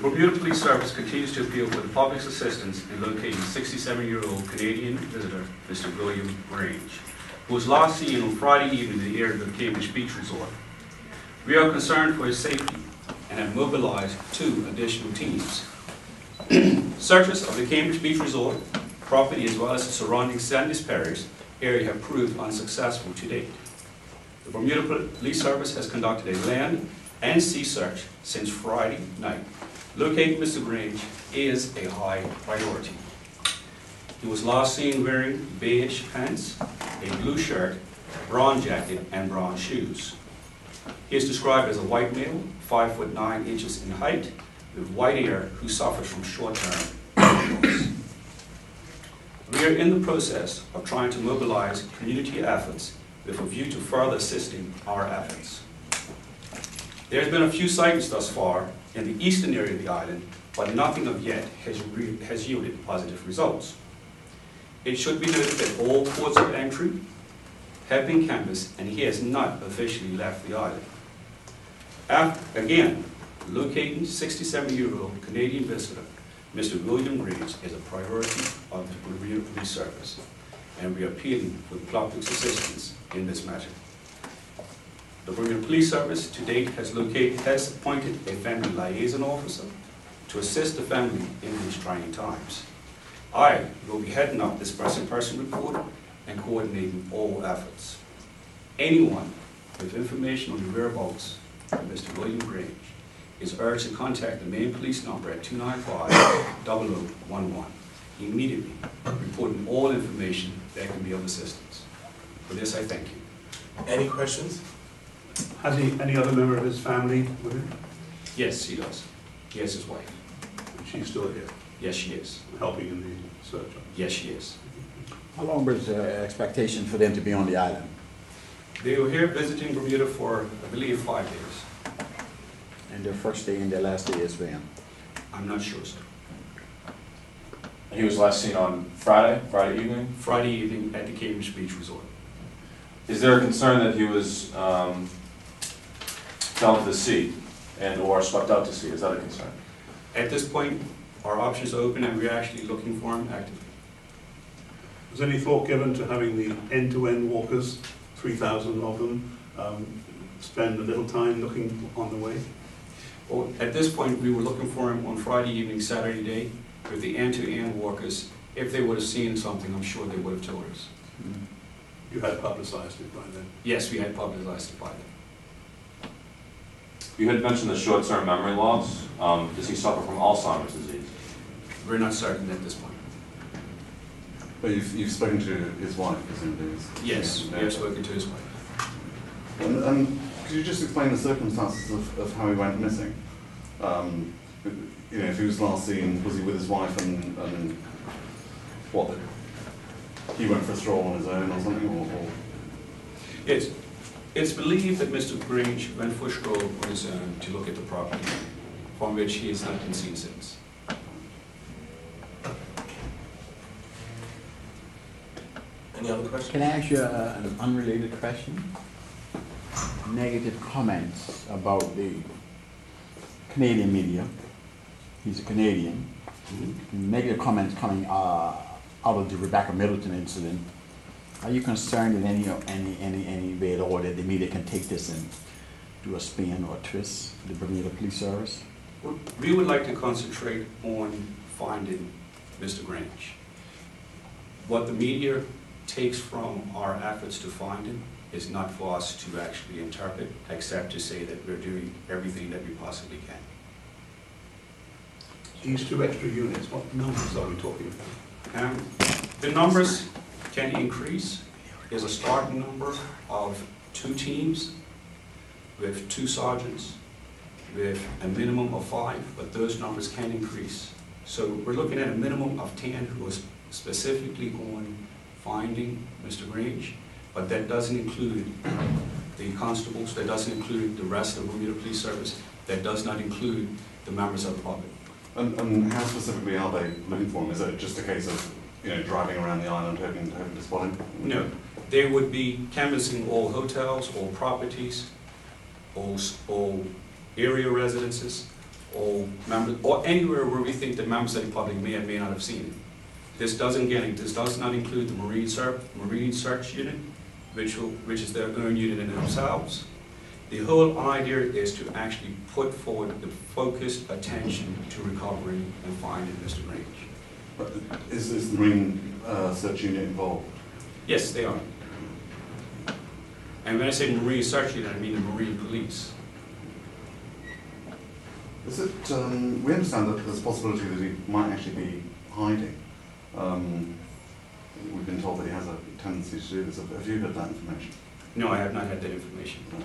The Bermuda Police Service continues to appeal for the public's assistance in locating 67-year-old Canadian visitor, Mr. William Grange, who was last seen on Friday evening in the area of the Cambridge Beach Resort. We are concerned for his safety and have mobilized two additional teams. Searches of the Cambridge Beach Resort property as well as the surrounding Sandys Parish area have proved unsuccessful to date. The Bermuda Police Service has conducted a land and sea search since Friday night. Locating Mr. Grange is a high priority. He was last seen wearing beige pants, a blue shirt, brown jacket, and brown shoes. He is described as a white male, five foot nine inches in height, with white hair, who suffers from short-term memory. We are in the process of trying to mobilize community efforts with a view to further assisting our efforts. There's been a few sightings thus far in the eastern area of the island, but nothing of yet has, has yielded positive results. It should be noted that all ports of entry have been canvassed, and he has not officially left the island. Af- again, locating 67-year-old Canadian visitor, Mr. William Grange, is a priority of the Bermuda Police Service, and we are appealing for the public's assistance in this matter. The Bermuda Police Service to date has located, has appointed a family liaison officer to assist the family in these trying times. I will be heading up this person-person report and coordinating all efforts. Anyone with information on the whereabouts of Mr. William Grange is urged to contact the main police number at 295-0011 immediately, reporting all information that can be of assistance. For this, I thank you. Any questions? Has he any other member of his family with him? Yes, he does. He has his wife. She's still here, Yes, she is. helping in the search. Yes, she is. How long was the expectation for them to be on the island? They were here visiting Bermuda for, I believe, five days. And their first day and their last day is when? I'm not sure, sir. He was last seen on Friday, Friday evening. Friday evening at the Cambridge Beach Resort. Is there a concern that he was um, fell into the sea and/or swept out to sea? Is that a concern? At this point, our options are open and we're actually looking for him actively. Was any thought given to having the end-to-end walkers, 3,000 of them, um, spend a little time looking on the way? Well, at this point, we were looking for him on Friday evening, Saturday day, with the end-to-end walkers. If they would have seen something, I'm sure they would have told us. You had publicized it by then. Yes, we had publicized it by then. You had mentioned the short-term memory loss. Um, Does he suffer from Alzheimer's disease? We're not certain at this point. But you've, you've spoken to his wife, presumably? is- Yes, we Yeah. have spoken to his wife. And, and could you just explain the circumstances of, of how he went missing? Um, you know, if he was last seen, was he with his wife and, and what, he went for a stroll on his own or something, or, or? It's, it's believed that Mr. Grange went for a stroll on his own to look at the property, from which he has not been seen since. Any other questions? Can I ask you a- an unrelated question? Negative comments about the Canadian media. He's a Canadian. Negative comments coming uh, out of the Rebecca Middleton incident. Are you concerned in any, any, any, any way at all that the media can take this and do a spin or a twist, the Bermuda Police Service? We would like to concentrate on finding Mr. Grange. What the media takes from our efforts to find him is not for us to actually interpret, except to say that we're doing everything that we possibly can. These two extra units, what numbers are we talking about? Um, The numbers can increase. is a starting number of two teams with two sergeants, with a minimum of five, but those numbers can increase. So we're looking at a minimum of 10 who is specifically on finding Mr. Grange, but that doesn't include the constables, that doesn't include the rest of the Bermuda Police Service, that does not include the members of the public. And, and how specifically are they looking for him? Is it just a case of, you know, driving around the island hoping, hoping to spot him? No, they would be canvassing all hotels, all properties, all, all area residences, or members, or anywhere where we think the members of the public may or may not have seen it. This doesn't get, this does not include the Marine Ser, Marine Search Unit, which will, which is their own unit in themselves. The whole idea is to actually put forward the focused attention to recovering and finding Mr. Grange. But Is, is the Marine uh, Search Unit involved? Yes, they are. And when I say Marine Search Unit, I mean the Marine Police. Is it, um, we understand that there's a possibility that he might actually be hiding. Um, we've been told that he has a tendency to do this. Have have you heard that information? No, I have not had that information. No.